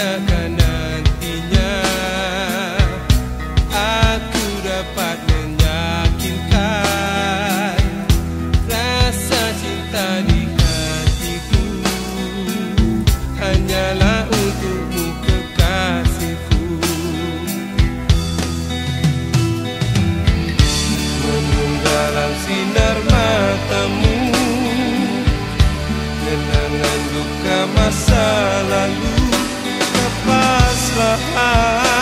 manakah nantinya aku dapat menyakinkan rasa cinta di hatiku. Hanyalah untukmu kekasihku. Menung dalam sinar matamu menanggung luka masa lalu. Ah.